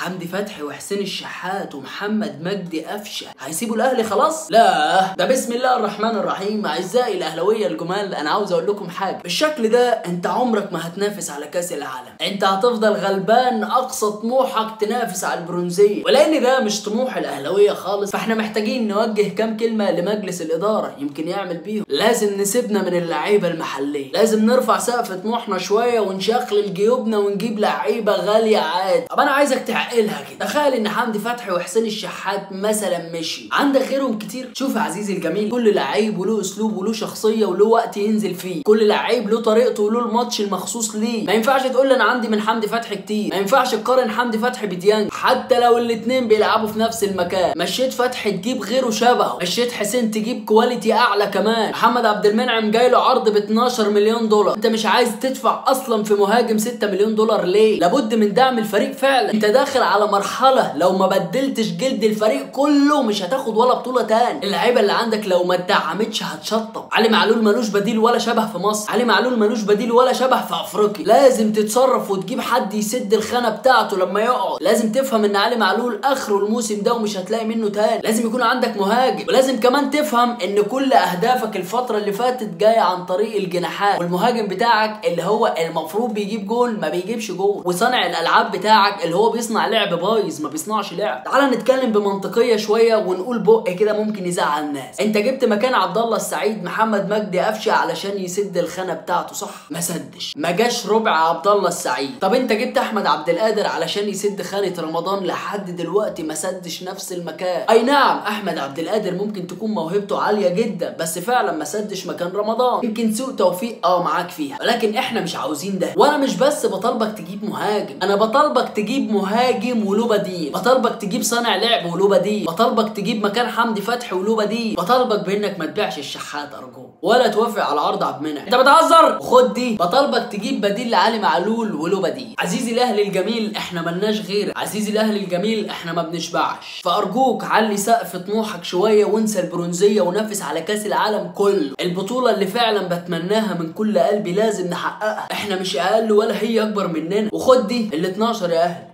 حمدي فتحي وحسين الشحات ومحمد مجدي قفشة. هيسيبوا الأهلي خلاص؟ لا. ده بسم الله الرحمن الرحيم. أعزائي الأهلاوية الجمال أنا عاوز أقول لكم حاجة. بالشكل ده أنت عمرك ما هتنافس على كأس العالم. أنت هتفضل غلبان أقصى طموحك تنافس على البرونزية. ولأن ده مش طموح الأهلاوية خالص فإحنا محتاجين نوجه كام كلمة لمجلس الإدارة يمكن يعمل بيهم. لازم نسيبنا من اللعيبة المحلية. لازم نرفع سقف طموحنا شوية ونشخلل جيوبنا ونجيب لعيبة غالية عادي. طب أنا عايزك تعقلها كده. تخيل إن حمدي فتحي وحسين الشحات مثلا مشي. عندك غيرهم كتير؟ شوف عزيزي الجميل كل لعيب وله أسلوب وله شخصية وله وقت ينزل فيه. كل لعيب له طريقته وله الماتش المخصوص ليه. ما ينفعش تقول لي أنا عندي من حمدي فتحي كتير. ما ينفعش تقارن حمدي فتحي بديانج. حتى لو الاتنين بيلعبوا في نفس المكان. مشيت فتحي تجيب غيره شبهه. مشيت حسين تجيب quality أعلى كمان. محمد عبد المنعم جاي له عرض ب 12 مليون دولار. أنت مش عايز تدفع أصلا في مهاجم 6 مليون دولار ليه؟ لابد من دعم الفريق فعلا. أنت داخل على مرحلة. لو ما بدلتش جلد الفريق كله مش هتاخد ولا بطولة تاني. اللعيبة اللي عندك لو ما اتدعمتش هتشطب. علي معلول ملوش بديل ولا شبه في مصر. علي معلول ملوش بديل ولا شبه في أفريقيا. لازم تتصرف وتجيب حد يسد الخانة بتاعته لما يقعد. لازم تفهم إن علي معلول آخره الموسم ده ومش هتلاقي منه تاني. لازم يكون عندك مهاجم. ولازم كمان تفهم إن كل أهدافك الفترة اللي فاتت جاية عن طريق الجناحات. والمهاجم بتاعك اللي هو المفروض بيجيب جول ما بيجيبش جول وصانع الألعاب بتاعك اللي هو بيصنع لعب بايظ ما بيصنعش لعب. تعال نتكلم بمنطقية شوية ونقول بق كده ممكن يزعل الناس. انت جبت مكان عبد الله السعيد محمد مجدي قفشه علشان يسد الخانة بتاعته صح؟ ما سدش. ما جاش ربع عبد الله السعيد. طب انت جبت احمد عبد القادر علشان يسد خانة رمضان لحد دلوقتي ما سدش نفس المكان. اي نعم احمد عبد القادر ممكن تكون موهبته عالية جدا بس فعلا ما سدش مكان رمضان. يمكن سوء توفيق آه معاك فيها. ولكن إحنا مش عاوزين ده. وأنا مش بس بطالبك تجيب مهاجم أنا بطالبك تجيب مهاجم وله بديل بطالبك تجيب صانع لعب وله بديل بطالبك تجيب مكان حمدي فتحي وله بديل بطالبك بإنك ما تبيعش الشحات ارجوك ولا توافق على عرض عبد المنعم. أنت بتهزر؟ خد دي. بطالبك تجيب بديل لعلي معلول وله بديل عزيزي الأهلي الجميل إحنا ملناش غير. عزيزي الأهلي الجميل إحنا ما بنشبعش. فأرجوك علي سقف طموحك شوية وانسى البرونزية ونافس على كأس العالم كله. البطولة اللي فعلا بتمناها من كل قلبي لازم نحققها. إحنا مش أقل ولا هي أكبر مننا. وخد دي ال 12 يا أهلي.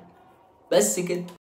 بس كده.